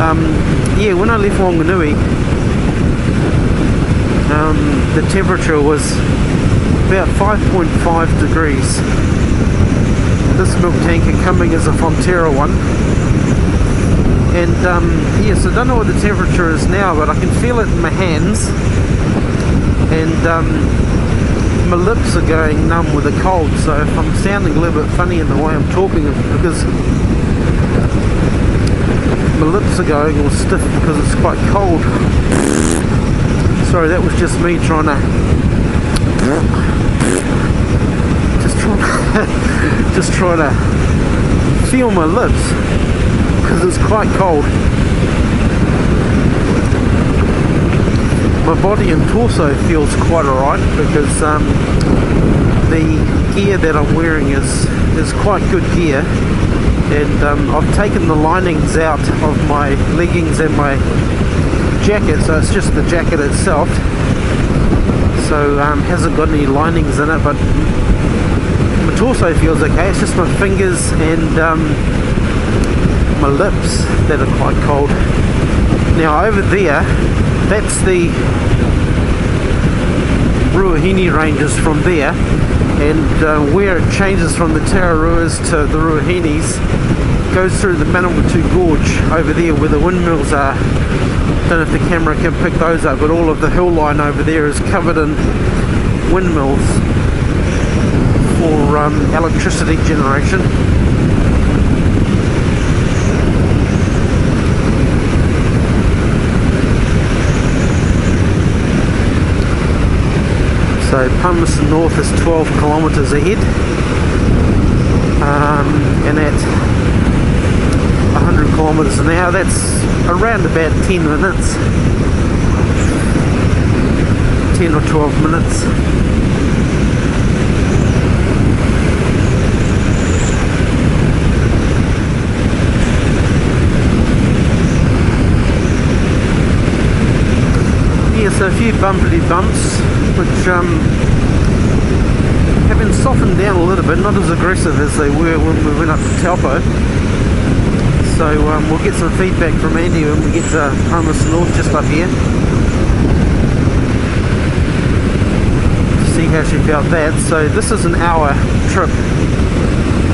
Um, yeah, when I left Wanganui, um, the temperature was about 5.5 degrees. This milk tanker coming is a Fonterra one. And um, yes, I don't know what the temperature is now, but I can feel it in my hands. And um, my lips are going numb with the cold, so if I'm sounding a little bit funny in the way I'm talking, because my lips are going all stiff because it's quite cold. Sorry, that was just me trying to just trying to just trying to feel my lips because it's quite cold. My body and torso feels quite alright because um, the gear that I'm wearing is is quite good gear and um, I've taken the linings out of my leggings and my jacket so it's just the jacket itself. So um, hasn't got any linings in it but my torso feels okay. It's just my fingers and um, my lips that are quite cold. Now over there that's the Ruahine ranges from there and uh, where it changes from the Tararuas to the Ruahines goes through the Manawatu Gorge over there where the windmills are. Don't know if the camera can pick those up, but all of the hill line over there is covered in windmills for um, electricity generation. So Palmerston North is 12 kilometres ahead. Um, and at 100 kilometres an hour that's around about 10 minutes. 10 or 12 minutes a few bumpity bumps which um, have been softened down a little bit not as aggressive as they were when we went up to Taupo so um, we'll get some feedback from Andy when we get to Palmerston North just up here. See how she felt that. So this is an hour trip,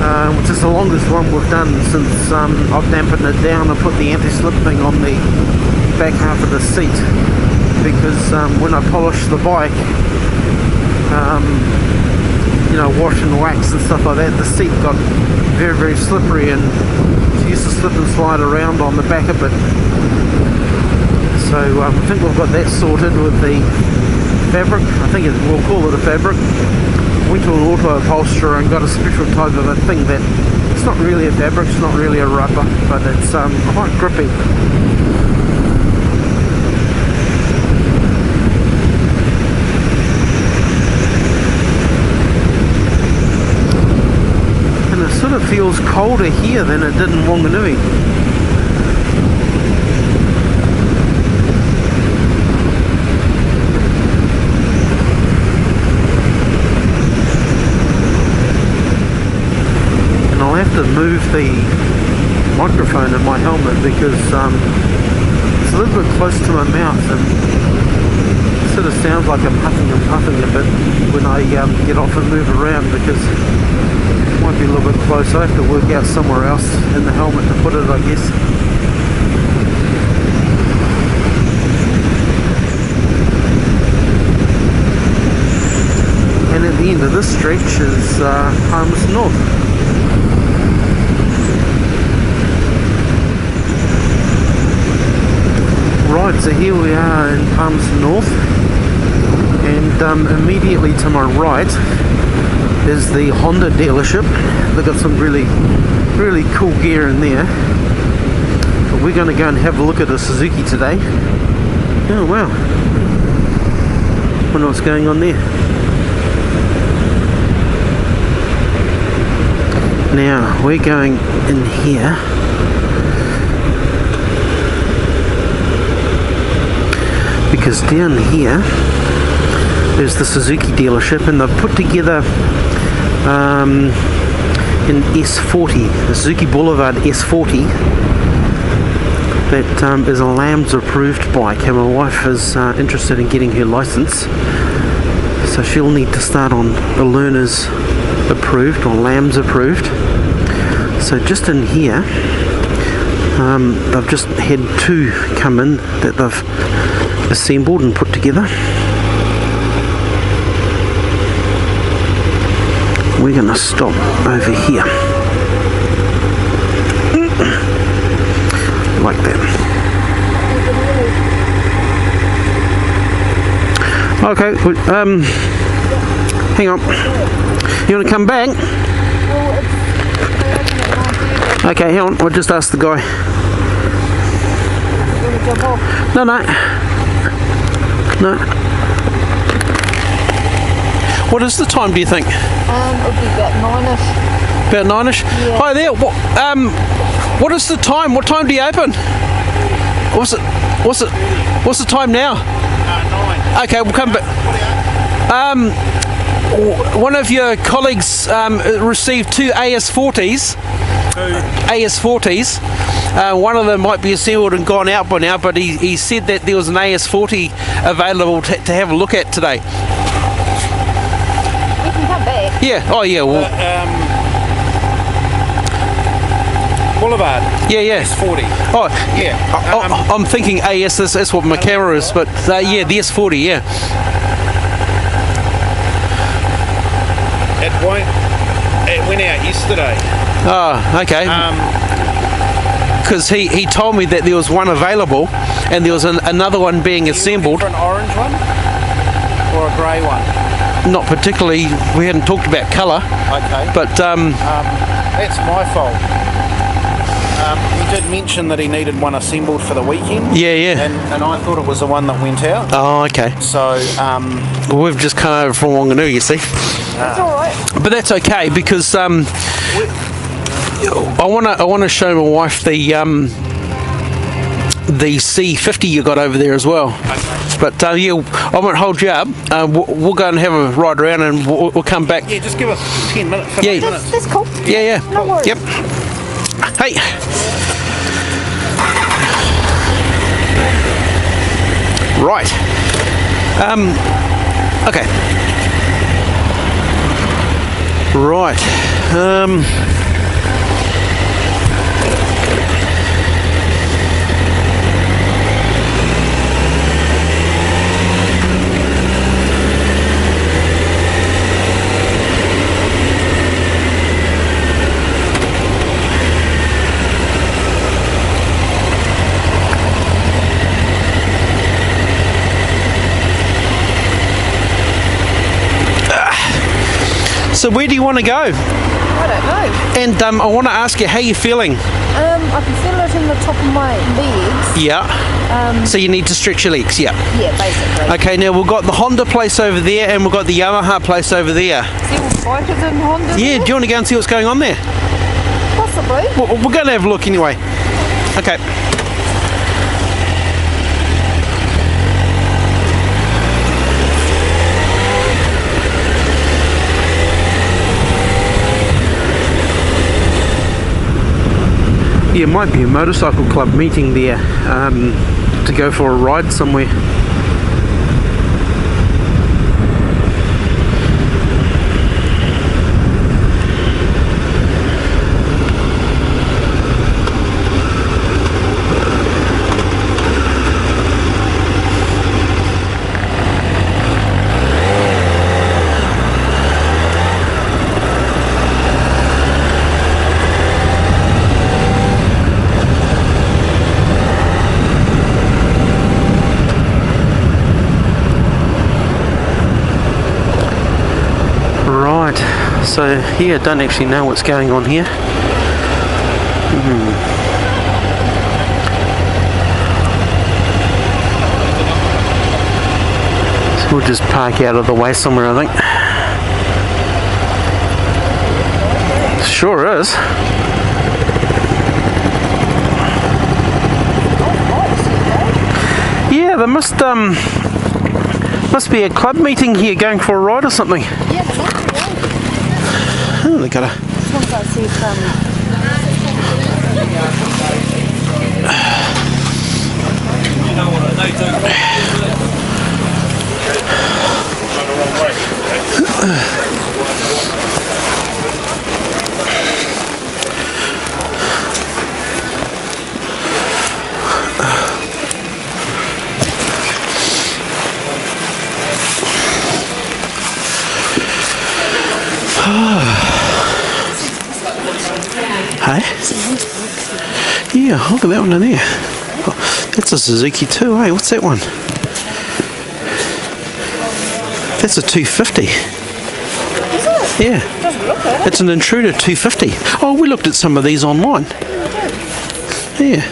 uh, which is the longest one we've done since um, I've dampened it down and put the anti-slip thing on the back half of the seat. Because um, when I polish the bike, um, you know, wash and wax and stuff like that, the seat got very, very slippery and she used to slip and slide around on the back of it. So um, I think we've got that sorted with the fabric. I think it, we'll call it a fabric. Went to an auto upholsterer and got a special type of a thing that it's not really a fabric, it's not really a rubber, but it's um, quite grippy. sort of feels colder here than it did in Wanganui. And I'll have to move the microphone in my helmet because um, it's a little bit close to my mouth and sort of sounds like I'm huffing and puffing a bit when I um, get off and move around because it might be a little bit close. I have to work out somewhere else in the helmet to put it, I guess. And at the end of this stretch is uh, North. Right, so here we are in Palmerston North, um, immediately to my right is the Honda dealership. They've got some really, really cool gear in there. But we're going to go and have a look at a Suzuki today. Oh wow. Wonder what's going on there. Now, we're going in here. Because down here is the Suzuki dealership and they've put together um, in S40, the Suzuki Boulevard S40. That um, is a LAMS approved bike, and my wife is uh, interested in getting her license. So she'll need to start on the learners approved or LAMS approved. So just in here, um, they've just had two come in that they've assembled and put together. We're going to stop over here. Like that. Okay, um, hang on. You want to come back? Okay, hang on. I'll just ask the guy. No, no. No. What is the time, do you think? Um, it'll be about nine-ish. About nine-ish? Hi there. What, um, what is the time? What time do you open? What's it? What's it? What's the time now? Nine. Okay, we'll come back. Um, one of your colleagues um, received two AS40s. AS40s. Uh, one of them might be assembled and gone out by now, but he, he said that there was an AS40 available to, to have a look at today. You can come back. Yeah. Oh, yeah. Well, Boulevard. yeah, yeah. S40. Oh, Yeah. I, I, I'm thinking AS. That's, that's what my camera is, but uh, yeah, the S40. Yeah. It won't. It went out yesterday. Oh, okay. Um, Because he, he told me that there was one available, and there was an, another one being assembled. For an orange one or a grey one. Not particularly. We hadn't talked about colour, Okay. but um, That's my fault. Um, he did mention that he needed one assembled for the weekend. yeah, yeah. And, and I thought it was the one that went out. Oh, okay. So, um, Well, we've just come over from Wanganui, you see. It's all right. But that's okay because um, I want to I want to show my wife the um, the C50 you got over there as well. But uh, yeah, I won't hold you up. Uh, we'll, we'll go and have a ride around and we'll, we'll come back. yeah, just give us 10 minutes, 15 Yeah. minutes. That's, that's cool. Yeah, yeah. No worries. Yep. Hey. Right. Um. Okay. Right. Um. So where do you want to go? I don't know. And um, I want to ask you how you're feeling. Um, I can feel it in the top of my legs. Yeah. Um, so you need to stretch your legs. Yeah. Yeah, basically. Okay. Now we've got the Honda place over there, and we've got the Yamaha place over there. See bikers in Honda? Yeah. Do you want to go and see what's going on there? Possibly. Well, we're going to have a look anyway. Okay. It might be a motorcycle club meeting there um, to go for a ride somewhere. Right, so here I don't actually know what's going on here. Hmm. We'll just park out of the way somewhere, I think. Sure is. Yeah, there must um must be a club meeting here going for a ride or something. Yeah, Oh, they got a see from Hey? Yeah, look at that one in there. Oh, that's a Suzuki too, hey, What's that one? That's a 250. Yeah. doesn't look it. It's an Intruder 250. Oh, we looked at some of these online. Yeah.